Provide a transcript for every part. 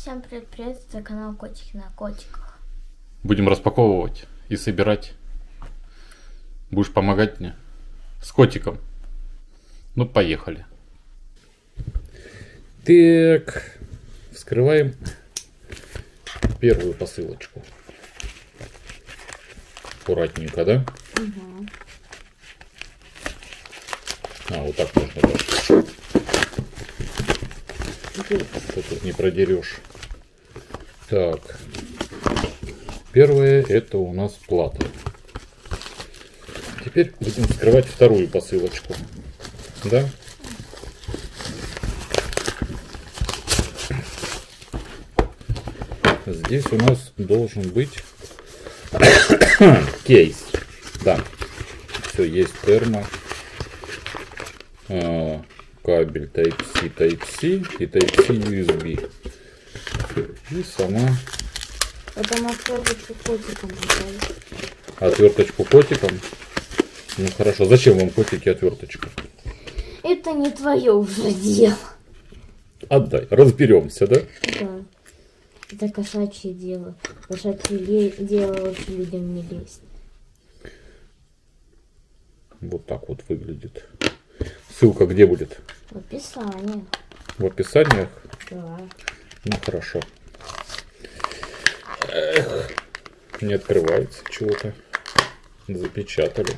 Всем привет, привет, это канал Котики на котиках. Будем распаковывать и собирать. Будешь помогать мне с котиком. Ну, поехали. Так, вскрываем первую посылочку. Аккуратненько, да? А, вот так можно даже. Что тут не продерешь. Так. Первое это у нас плата. Теперь будем вскрывать вторую посылочку. Да? Здесь у нас должен быть кейс. Да. Все есть термо. Кабель Type-C, Type-C и Type-C USB. И сама Это на отверточку котиком отверточку котиком. Ну хорошо, зачем вам котики отверточка? Это не твое уже дело. Отдай, разберемся, да? Да. Это кошачье дело. Кошачье дело лучше людям не лезть. Вот так вот выглядит. Ссылка где будет? В описании. В описаниях? Да. Ну хорошо. Эх, не открывается чего-то. Запечатали.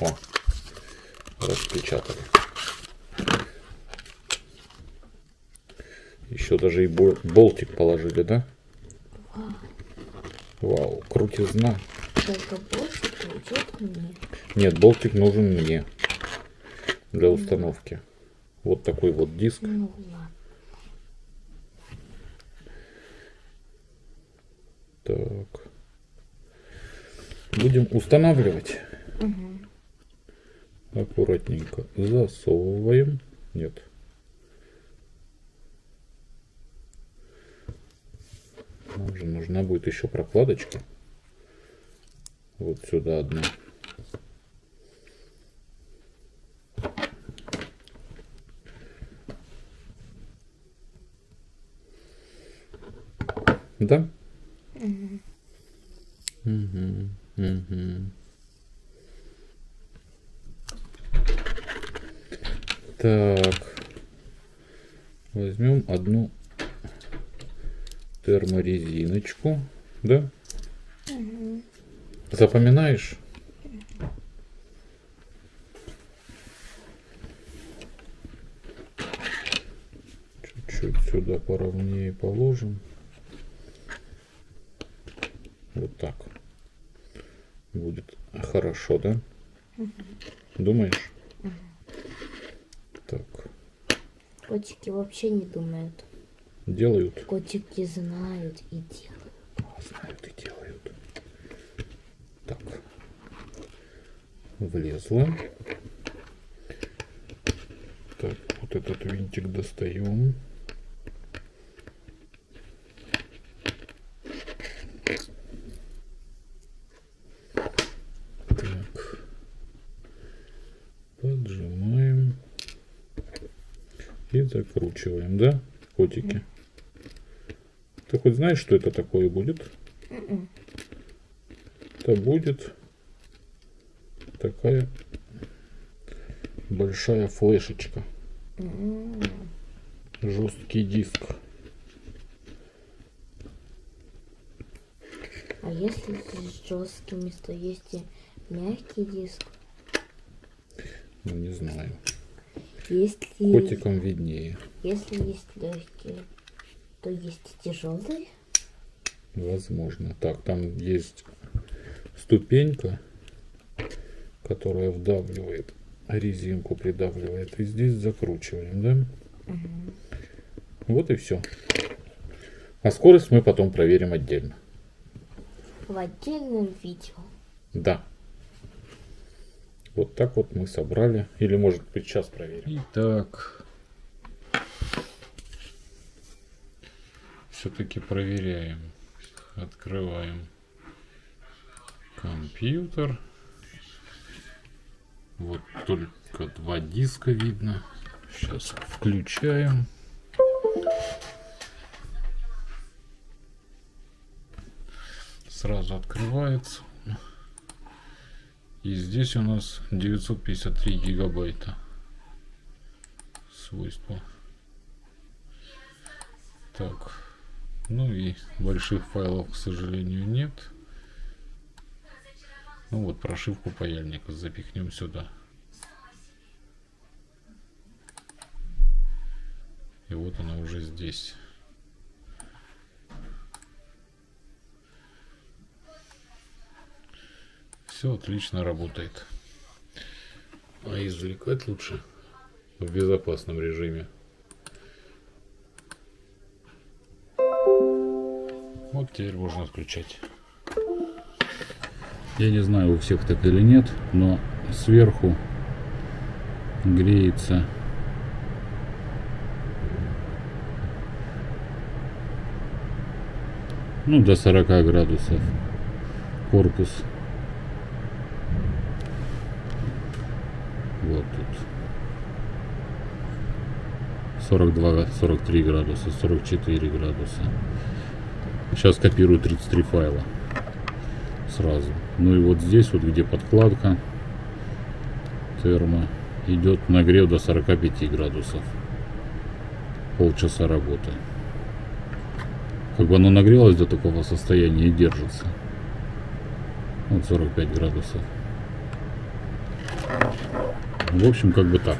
О, распечатали. Еще даже и бол- болтик положили, да? Вау, крутизна. Только больше получит мне. Нет, болтик нужен мне для установки. Вот такой вот диск. Ну ладно. Так. Будем устанавливать. Аккуратненько засовываем. Нет. Нам же нужна будет еще прокладочка. Вот сюда одна. Да? Мгм, мгм. Так. Возьмем одну терморезиночку. Да? Запоминаешь? Чуть-чуть сюда поровнее положим. Вот так. Будет хорошо, да? Думаешь? Так. Котики вообще не думают. Делают. Котики знают и делают. Знают и делают. Так. Влезла. Так, вот этот винтик достаем. Так. Поджимаем. И закручиваем, да, котики? Ты хоть знаешь, что это такое будет? Это будет такая большая флешечка. Жесткий диск. А если с жесткими, то есть и мягкий диск. Ну, не знаю. Если, Котикам виднее. если есть легкие, то есть и тяжелые. Возможно. Так, там есть ступенька, которая вдавливает, резинку придавливает. И здесь закручиваем, да? Вот и все. А скорость мы потом проверим отдельно. В отдельном видео. Да. Вот так вот мы собрали. Или может быть сейчас проверим. Итак. Все-таки проверяем. Открываем компьютер. Вот только два диска видно. Сейчас включаем. Сразу открывается. И здесь у нас 953 гигабайта свойства. Так. Ну и больших файлов, к сожалению, нет. Ну вот, прошивку паяльника запихнем сюда. И вот она уже здесь. Все отлично работает. А извлекать лучше в безопасном режиме. Вот теперь можно отключать. Я не знаю, у всех так или нет, но сверху греется ну до 40 градусов корпус. Вот тут. 42-43 градуса 44 градуса сейчас копирую 33 файла. Сразу. Ну и вот здесь вот где подкладка термо идет нагрев до 45 градусов. Полчаса работы. Как бы оно нагрелось до такого состояния и держится. Вот 45 градусов. В общем как бы так